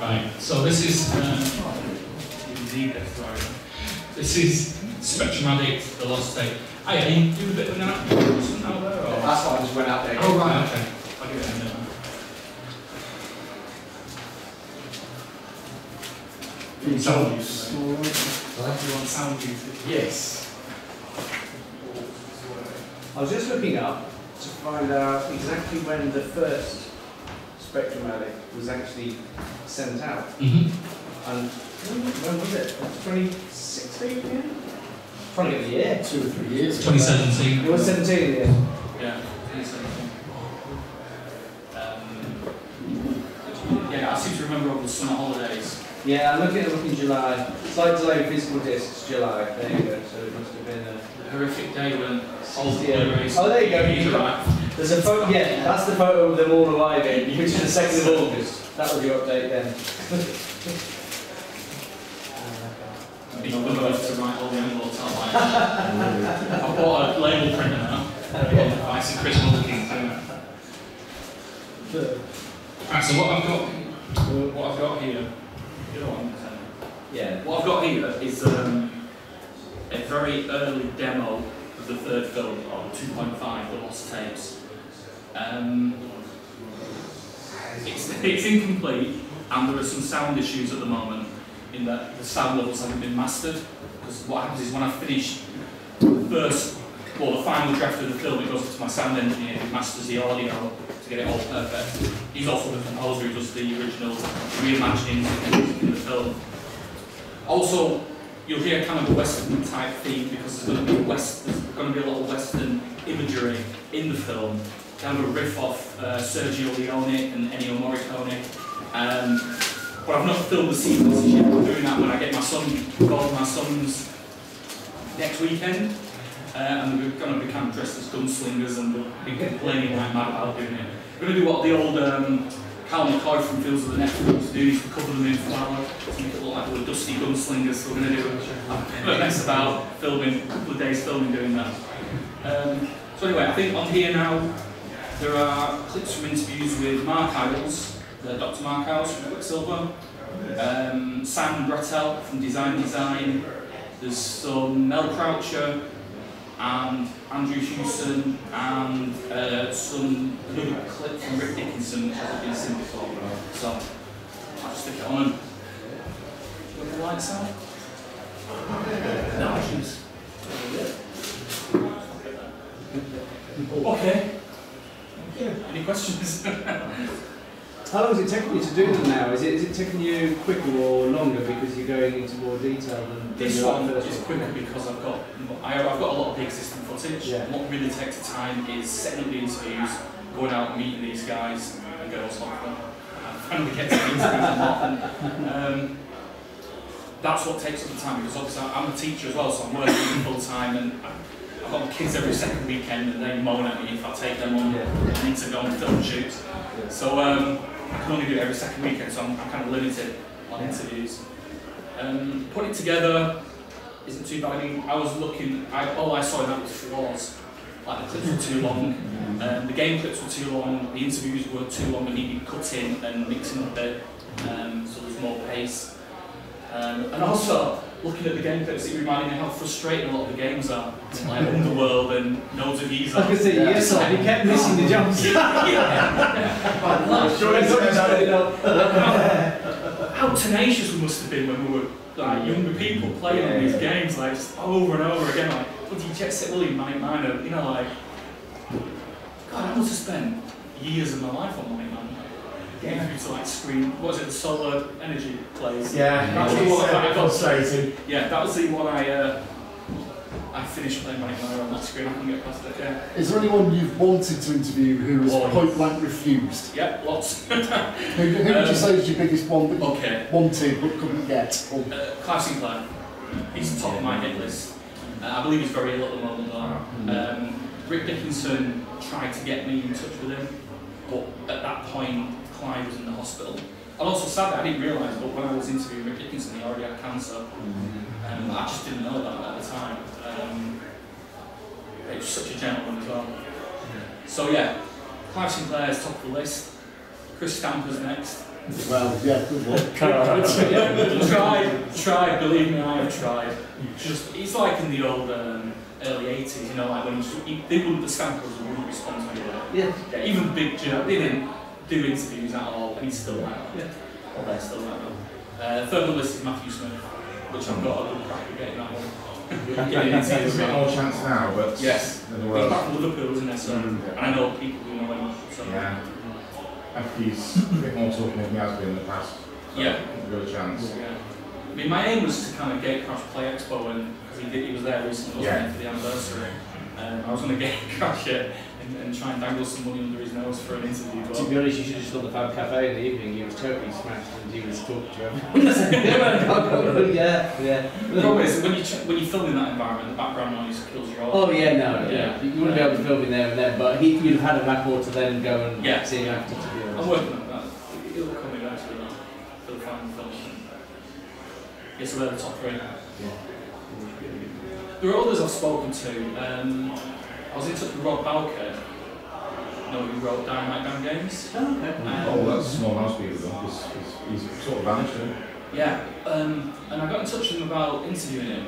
Right, so this is, um, this is Spectrum the Lost Tape. Hey, are you doing a bit of an out there? Or? That's why I just went out there. Oh, right, okay. I'll give it a minute. Sound use. You sound use? Yes. I was just looking up to find out exactly when the first Spectrum-Malic was actually sent out. Mm-hmm. And when, when was it? 2016? Yeah? Trying to get the year. Two or three years. 2017. It was 17, yeah. Yeah, 2017. Um, yeah, I seem to remember over the summer holidays. Yeah, I'm looking at looking July. Side design physical discs, July. There you go. So it must have been a. The horrific day when all the 68. Oh, there you go. You've right. There's a photo. Yeah, that's the photo of them all arriving, which is the second of August. That was your update then. Being on the move to write all the envelopes out like I bought a label printer now. Buy some Chris Wilkins. Right, so what I've got, what I've got here, you know what I'm saying? Yeah. What I've got here is um, a very early demo of the third film on 2.5, The Lost Tapes. Um, it's, it's incomplete, and there are some sound issues at the moment in that the sound levels haven't been mastered. Because what happens is when I finish the first, well, the final draft of the film, it goes to my sound engineer who masters the audio to get it all perfect. He's also the composer who does the original reimagining in the film. Also, you'll hear kind of a western type theme because there's going to be west, there's going to be a lot of western imagery in the film. Kind of a riff off uh, Sergio Leone and Ennio Morricone. Um, but I've not filmed the sequences yet. I'm doing that when I get my son, both my sons next weekend. Uh, and we're going to become dressed as gunslingers and we'll be complaining like mad about doing it. We're going to do what the old um, Carl McCoy from Fields of the Nephilim to do, is to cover them in flour to make it look like they were dusty gunslingers. So we're going to do a mess about filming, a couple of days filming doing that. Um, so anyway, I think on here now, there are clips from interviews with Mark Eyles, uh, Dr. Mark House from Quicksilva, um, Simon Brattel from Design Design, there's some Mel Croucher and Andrew Hewson and uh, some another clip from Rick Dickinson which I've been seen before. So I'll stick it on and the lights out? No, jeez. Okay. Any questions? How long is it taking you to do them now? Is it, is it taking you quicker or longer because you're going into more detail than This one is quicker because I've got I, I've got a lot of the existing footage. Yeah. What really takes time is setting up the interviews, going out and meeting these guys and girls hopefully. And finally get to interviews and lot. Um, that's what takes up the time because obviously I'm a teacher as well, so I'm working full time and I've got kids every second weekend and they moan at me if I take them on Yeah. I need to go and film shoots. So um, I can only do it every second weekend, so I'm, I'm kind of limited on interviews. Um, put it together isn't too bad. I mean, I was looking, I, all I saw in that was flaws. Like the clips were too long, um, the game clips were too long, the interviews were too long and needed cutting and mixing up a bit, um, so there's more pace. Um, and also, looking at the game clips, it reminded me how frustrating a lot of the games are. Like Underwurlde and Nodes of Yesod. I could say Yeah. yes, and you kept missing the jumps. how tenacious we must have been when we were like younger people playing on these games, like just over and over again, like bloody Jet Set Willy, Manic Miner, you know, like God, I must have spent years of my life on Manic Miner. Getting through to like screen, what was it, the solar energy plays? Yeah, That's the it's one I uh, got frustrating. Yeah, that was the one I uh, I finished playing Manic Miner on that screen. I couldn't get past it. Yeah, Is there anyone you've wanted to interview who has point blank refused? yeah, lots. Who, who would Um, you say is your biggest one that you okay. wanted but couldn't get? Or, Uh, Clive Sinclair, he's the top of my hit list. Uh, I believe he's very ill at the moment. Um, Rick Dickinson tried to get me in touch with him, but at that point Clive was in the hospital. And also sadly, I didn't realise, but when I was interviewing Rick Dickinson, he already had cancer. Um, I just didn't know that at the time. Um, he was such a gentleman as well. So yeah, Clive Sinclair is top of the list. Chris Stamper's next. Well, yeah, good luck. tried, tried, believe me, I have tried. Just, it's like in the old um, early 80s, you know, like when you, you, they wouldn't, the stampers wouldn't respond to anyone. Yeah. Yeah, even Big Joe, they didn't do interviews at all, and he's still like that. Yeah. Or they're still like that. Uh, third on the list is Matthew Smith, which I've got a good crack at getting that one. getting There's into a bit more chance now, but Yes. as He's well. back from Liverpool, isn't there? So, Mm. and I know people who know him. So, Yeah. After he's a bit more tough than he has been in the past. So Yeah. Good chance. Yeah. I mean, my aim was to kind of get Crash Play Expo, and because he did, he was there recently, wasn't Yeah. for the anniversary. Um, I was going to get Crash it and, and try and dangle some money under his nose for an interview. To be honest, you should have just done the Fab Cafe in the evening. He was totally smashed and he was talking to everyone. yeah, yeah. the problem is when you ch- when you film in that environment, the background noise kills your audio. Oh yeah, no, no, Yeah. You wouldn't be able to film in there and then, but he, you'd have had a record to then go and Yeah. see him after. To be I'm working on that. It'll come eventually though, for the final film. Yes, so they're the top three. There are others I've spoken to. Um, I was in touch with Rod Bowkett, you know, who wrote Dynamite Dan Games. Oh, okay. Um, Oh, that's a small house people though. He's, he's, he's sort of vanished. Isn't? Yeah, um, and I got in touch with him about interviewing him,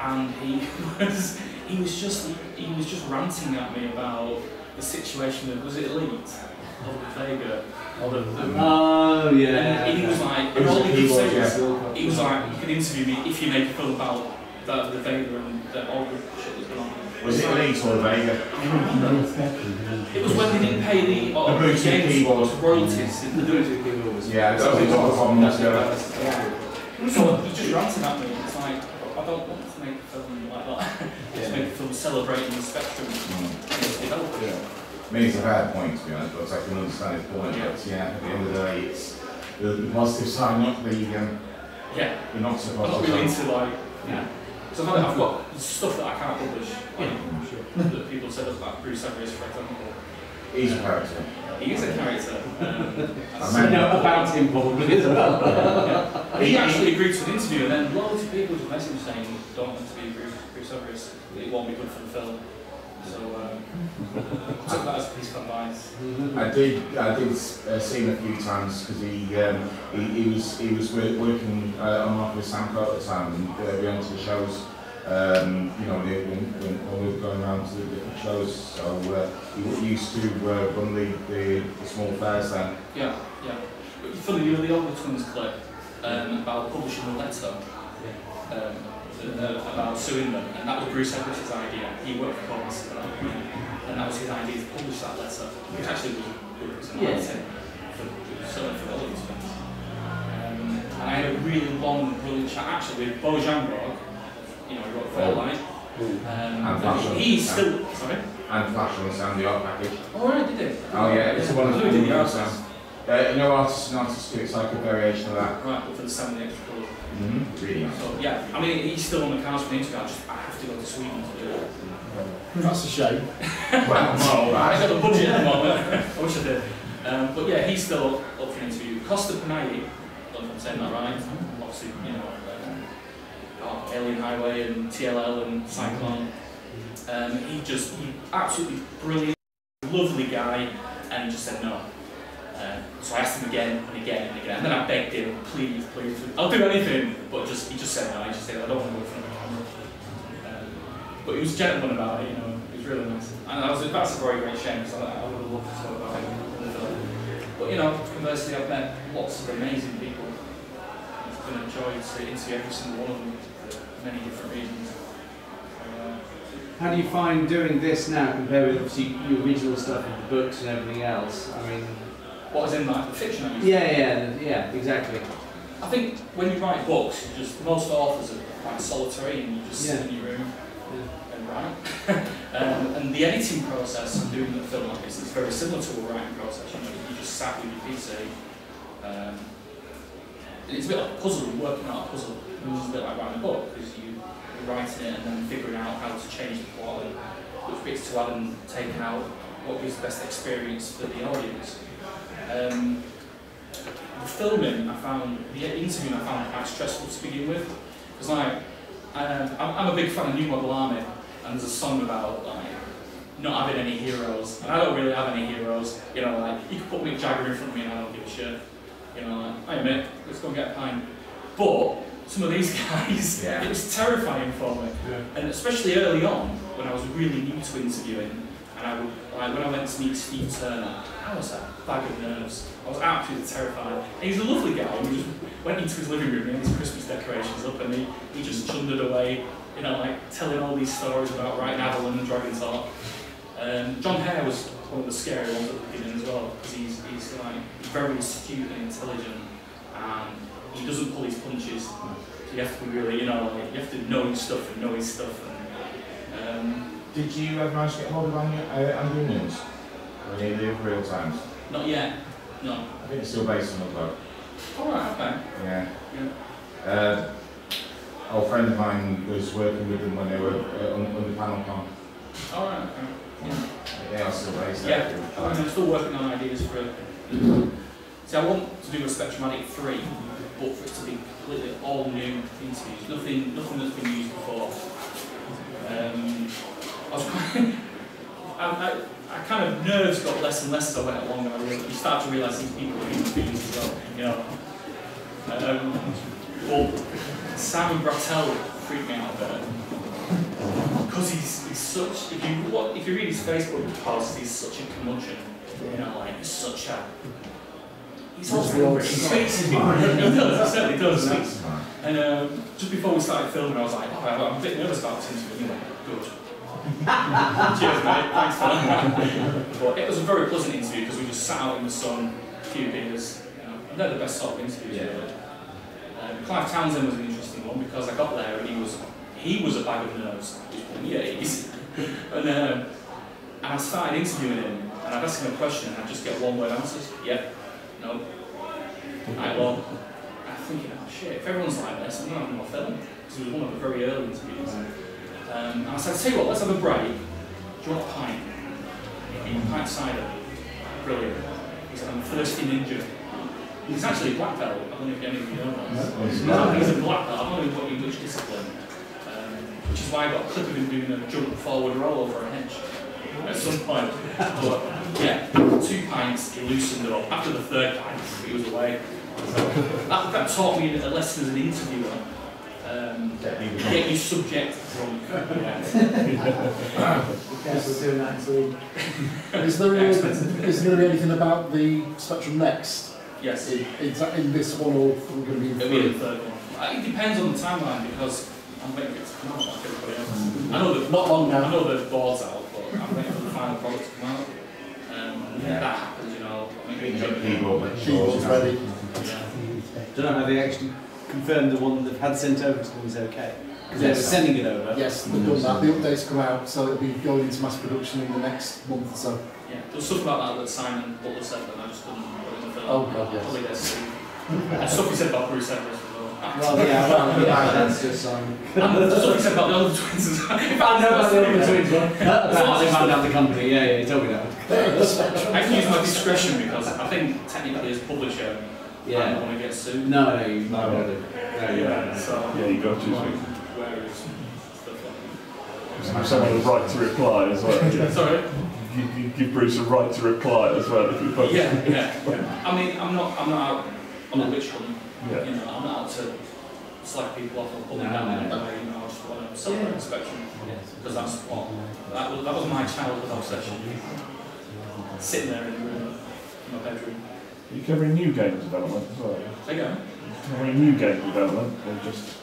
and he was he was just he was just ranting at me about the situation with was it Elite or the Vega or the, the Oh yeah. and he was like It and was all a he could say was yeah. he was like you can interview me if you make a film about the, the Vega and the, all the shit that's going on. Was it Elite or Vega? It was when they didn't pay the, or, The the Bluetooth games keyboard. royalties. The Bluetooth keyboard was. Yeah, that was what the problem was. Yeah. So he just ranting at me. It's like, I don't want to make a film like that. Just make a film celebrating the spectrum Mm. and its development. I mean, it's a fair point to be honest, but I can understand his point. But yeah, at the end of the day, it's the positive side, not the um, Yeah, you're not supposed I'm not really into like, yeah. So I've, I've got stuff that I can't publish. Like, that people said about Bruce Everiss, for example. He's a character. He is a character. Um, I no, about him probably as well. yeah. He actually agreed to an interview, and then loads of people just messaged saying, "Don't want to be Bruce, Bruce Everiss. It won't be good for the film." So um, I took that as a piece of advice. I did, I did uh, see him a few times because he, um, he, he was, he was wo- working uh, on off with Sam Coe at the time and uh, we went to the shows. Um, you know, when, when, when, when we were going around to the different shows, so uh, he used to uh, run the, the, the small fairs then. Yeah, yeah. But it's funny, you know the Oliver Twins clip um, about publishing a letter um, uh, about suing them, and that was Bruce Everiss's idea. He worked for Coles for that, and that was his idea to publish that letter, which actually was a good piece Yeah. for, certainly for the Oliver Twins. Um, and I had a really long, brilliant chat actually with Bo Jangeborg, you know, he wrote Fairlight. Um, And but Flash on- he's still, sorry? And Flash on the Sound, the art package. Oh, right, did he? Oh yeah, it's one of Who the did the ones artist? Uh, you know, artists and artists do, it's like a variation of that. Right, but for the sound of the extra colours. Mm-hmm. Really nice. So yeah, I mean he's still on the cards for the interview. I just I have to go to Sweden to do it. That's a shame. well, no, I right. got the budget at the moment. I wish I did. Um, but yeah, he's still up for an interview. Costa Panayi, I don't know if I'm saying that right. Obviously, you know, um, oh, Alien Highway and TLL and Cyclone. Um, he just he absolutely brilliant, lovely guy, and he just said no. So I asked him again and again and again, and then I begged him, please, please, I'll do anything, but just he just said no. He just said I don't want to work for the camera. Um, but he was a gentleman about it, you know. It was really nice, and I was that's a very great shame because I, I would have loved to talk about him in. But you know, conversely, I've met lots of amazing people. It's been a joy to interview every single one of them for many different reasons. Uh, How do you find doing this now compared with obviously your original stuff and the books and everything else? I mean, what was in like the fiction I yeah, yeah, yeah, exactly. I think when you write books, you just most authors are quite solitary and you just sit Yeah. in your room and write. um, and the editing process of doing a film like this is very similar to a writing process. You know, you just sat with your PC. Um, and it's a bit like a puzzle, you're working out a puzzle. It's a bit like writing a book because you, you're writing it and then figuring out how to change the plot and which bits to add and take out, what gives the best experience for the audience. Um, the filming, I found, the interviewing I found quite stressful to begin with. Because like, um, I'm, I'm a big fan of New Model Army, and there's a song about like, not having any heroes, and I don't really have any heroes. You know, like you could put Mick Jagger in front of me and I don't give a shit. You know, like, hey mate, let's go and get a pint. But some of these guys, Yeah. it was terrifying for me, and especially early on when I was really new to interviewing, and I would like when I went to meet Steve Turner, I was a bag of nerves. I was absolutely terrified. And he was a lovely guy. We just went into his living room he had his Christmas decorations up, and he, he just chundered away, you know, like telling all these stories about writing Avalon and Dragontorc. Um, John Hare was one of the scary ones at the beginning as well, because he's, he's like very astute and intelligent, and he doesn't pull his punches. So you have to be really, you know, like, you have to know his stuff and know his stuff. And, um, Did you ever manage to get hold of Andrew, uh, Nunes? Or any of the real times? Not yet. No. I think it's still based on the club. All right. Okay. Yeah. Yeah. Uh, old friend of mine was working with them when they were uh, on, on the panel con. All right. Okay. Yeah. They are still based Yeah. I mean, I'm still working on ideas for it. See, I want to do a Spectrumatic 3, but for it to be completely all new interviews, nothing, nothing that's been used before. Um, I was quite, I, I, I kind of nerves got less and less as I went along, and I realized, you start to realise these people are human beings as well, you know. Um, but Simon Brattel freaked me out a bit because he's, he's such. If you what, if you read his Facebook posts, he's such a curmudgeon. You know, like he's such a. He's also the old he snake. He does. He certainly does. And um, just before we started filming, I was like, oh, I'm a bit nervous about this interview. Anyway, good. Cheers, mate. Thanks for that. but it was a very pleasant interview because we just sat out in the sun, a few beers. You know, and they're the best sort of interviews, Yeah. really. Um, Clive Townsend was an interesting one because I got there and he was he was a bag of nerves. He was pulling and, um, and I started interviewing him and I'd ask him a question and I'd just get one word answers. Yep. No. Right, well, I'm thinking, oh shit, if everyone's like this, I'm not having more film. Because it was one of the very early interviews. Um, and I said, tell you what, let's have a break. Do you want a pint? A pint cider. Brilliant. He said, I'm a thirsty ninja. He's actually a black belt. I don't know if any of you know that. No, he's a black belt. I don't know what English discipline. Um, which is why I got a clip of him doing a jump forward roll over a hedge at some point. But yeah, two pints, he loosened it up. After the third pint, he was away. So that, that taught me a lesson as an interviewer. Um, Get people get your subject drunk. Yeah. Yes, we're doing that next. Is there, is there going to be anything about the Spectrum Next? Yes, In, is that in this one or going to be in it'll the third one. Uh, It depends on the timeline because I'm waiting for it to come out like everybody else. I know that Not long now. I now. know the board's out, but I'm waiting for the final product to come out. Um, Yeah. that happens, you know, I mean, Get people, make Keyboard's ready. yeah. Don't know how they actually confirmed the one they've had sent over to them is okay. Because they were sending it over. Yes, they've done that. The updates come out, so it'll be going into mass production in the next month or so. Yeah, there was stuff about that that Simon Butler said that I just couldn't put in the film. Oh, God, yes. Probably get sued. And stuff he said about Bruce Everiss as well. Well, yeah, well, yeah, that's just um. And the stuff he said about the Oliver twins as well. In fact, I know about the Oliver twins one. That's how they found out the company. Yeah, yeah, he told me that. I can use my discretion because I think technically as publisher, I don't Yeah. want to get sued. No, no, you. No, no, no. no, you're. So, Yeah, you got to choose like, one. where is stuff like Give someone a right to reply as well. that. Sorry? You, you give Bruce a right to reply as well if you post. Yeah, yeah, yeah. I mean, I'm not, I'm not out on a witch hunt. Yeah. You know, I'm not out to slag people off or pull them No, down no, in no. any way. You know, I just want to celebrate the spectrum because that's what that was. That was my childhood obsession. Sitting there in the room, in my bedroom. Are you covering new game development as well? There you go. Covering new game development or just...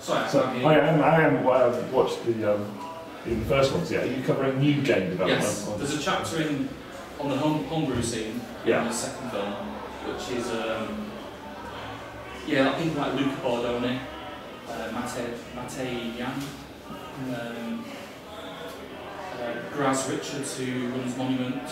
Sorry, I So, can't I am, I am, I haven't watched the, um, the first ones yet. Are you covering new game development? Yes, or- there's a chapter in on the home, homebrew scene Yeah. in the second film, which is um, yeah, people like Luca Bordone, uh, Mate Mate Yan, um, uh, Graz Richards who runs Monument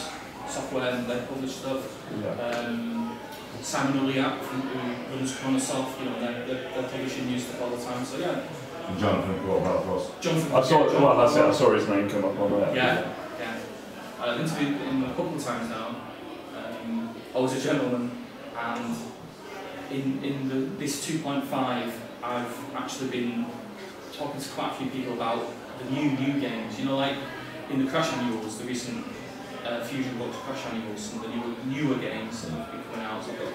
Software and they publish stuff. Yeah. Um, Simon Ullyatt who runs Chronosoft, you know, they're, they're, they're publishing new stuff all the time. So yeah, And Jonathan Corbett, of course. Jonathan. I saw, Jonathan well, that's it. I saw his name come up on there. Yeah, yeah. I've interviewed him a couple of times now. Um, I was a gentleman, and in in the, this 2.5, I've actually been talking to quite a few people about the new new games. You know, like in the Crash Annuals, the recent uh, Fusion Box Crash Annuals, some of the newer, newer games that have been coming out, so I've got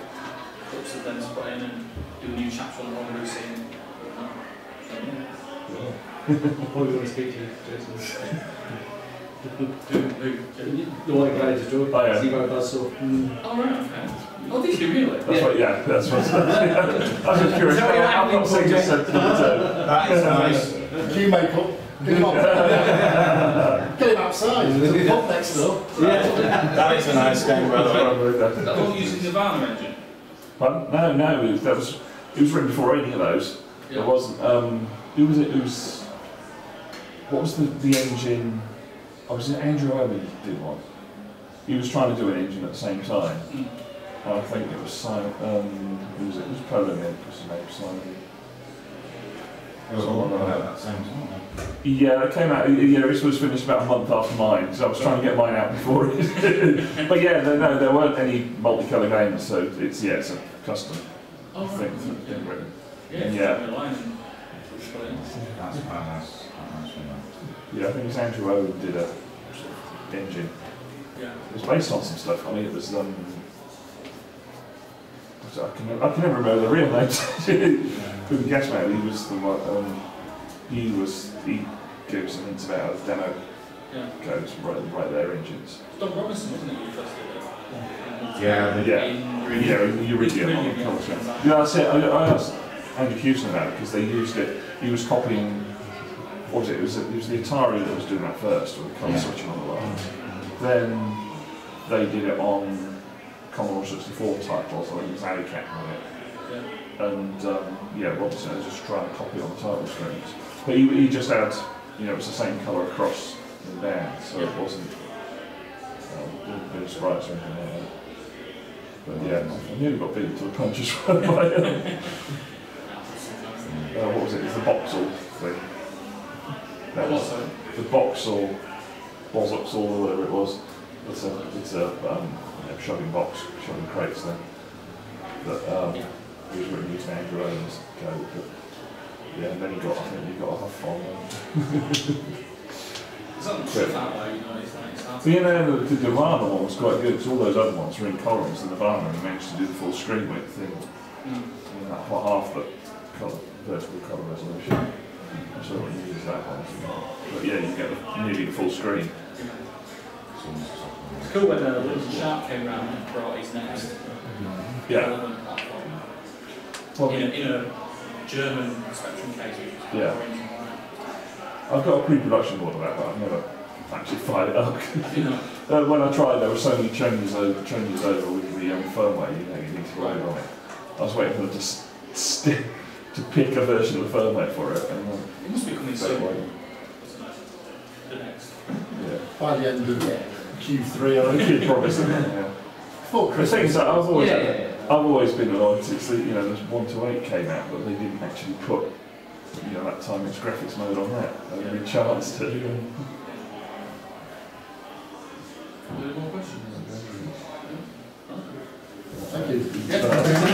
clips of them to put in and do a new chapter on the Ron Lucy. and whatnot. So, yeah. What do you want to speak to, you, Jason? Who, who? The one guy just talked. Oh, yeah. Zero Buzzsaw. Mm. Oh, right, okay. Oh, did you really? That's what, yeah, that's what. I was just curious. Is that what you're I'm not saying for, just said to the. That is nice. Cue makeup. Get him up. Get him outside. There's a pub next door. Yeah. That is a nice game, by the way. Is that all using the Nirvana engine? But no, no, it was, that was it was written before any of those. There wasn't. Um, who was it? Who was? What was the, the engine? I was it Andrew Owen did one. He was trying to do an engine at the same time. Mm. I think it was Simon. Um, who was it? It was Poland. What's his name? Simon. It was all about that same time. Yeah, it came out. Yeah, this was finished about a month after mine so I was trying to get mine out before it. but yeah, no, no, there weren't any multicolour games, so it's yeah, it's a custom Oh, thing right. that's been. Yeah, Yeah. yeah. Line and put it in. That's quite nice. Quite nice one, that. Yeah, I think it's Andrew Owen did a sort of engine. Yeah. It was based on some stuff. I mean, it was um. I can, never- I can never remember the real names. Who the guest man? He was the one. Um, he was. He gave some hints about how the demo Yeah. goes right, right there engines. Don Robinson, wasn't it, you first did? Yeah, Yeah. In Yeah, Uridium on the culture. yeah. Yeah, that's it. I, I asked Andrew Hewson about it because they used it. He was copying. What was it? It was, it was the Atari that was doing that first, with the colour Yeah. switching on the line. Then they did it on Commodore 64 titles. I think it was Alley Cat on it. Yeah. And um, yeah, Robinson was just trying to copy on the title screens. But he, he just had, you know, it was the same colour across and down, so it wasn't. Um, didn't bit of sprites or anything like that. But yeah, I nearly got beaten to the punch as well by um, uh, what was it? It was the Boxall thing. That was the Boxall, Bozoxall or whatever it was. It's a it's a um, you know, shoving box, shoving crates thing. That um, Yeah. He was written using Andrew Owens code, but yeah, and then he got I think he got a huff on. It's not stuff that way, you know, it's like, it's hard but you know, the, the Nirvana one was quite good because all those other ones were in columns, and the Nirvana he managed to do the full screen width in, Mm. in that hot half the colour, vertical colour resolution. So I use that one. But yeah, you get the, nearly the full screen. It's cool when uh, Linton Sharp came round and brought his next Yeah. Development platform. Well, in, a, in a German Spectrum case, which Yeah. orange. I've got a pre-production board of that, but I've never actually fired it up. You know, Uh, when I tried, there were so many changes over, changes over with the um, firmware. You know, you need to load on it. I was waiting for them to stick to pick a version of the firmware for it, and um, it must be coming soon. like, isn't it? The next. yeah, By the end of Q3, I I think. keep promising. Yeah. Before The Christmas. thing is, I was always, Yeah, yeah, yeah. I've always been annoyed. It's that you know, there's one to eight came out, but they didn't actually put you know that time its graphics mode on that. They had a chance to. Any more questions? Thank you. Yeah. Yeah.